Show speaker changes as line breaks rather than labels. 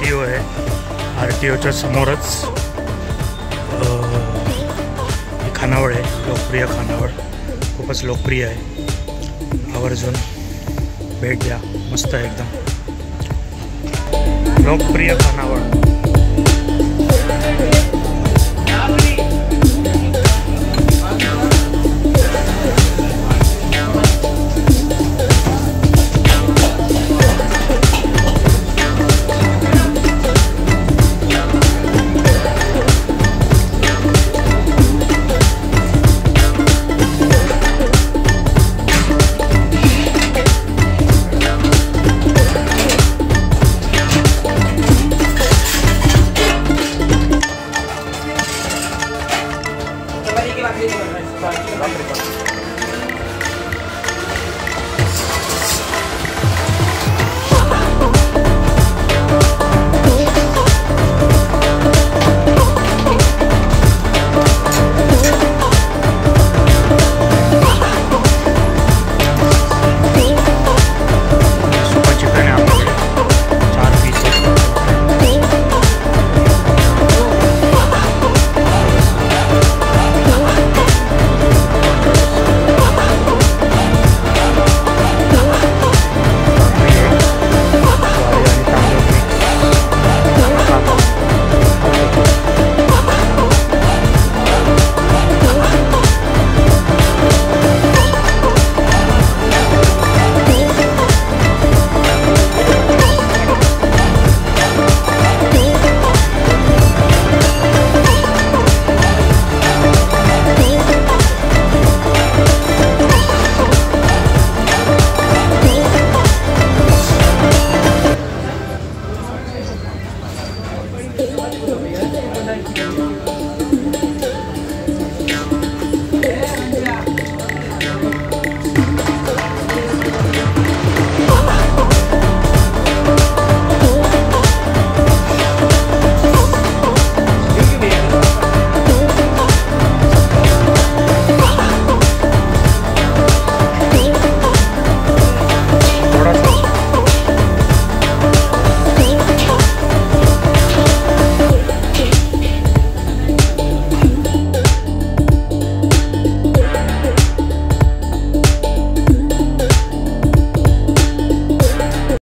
T O आहे. R T ओच्या समोरच खानावळ आहे लोकप्रिय खानावळ. खूपच लोकप्रिय आहे. आवर्जून भेट द्या. मस्त एकदम. लोकप्रिय खानावळ.
África.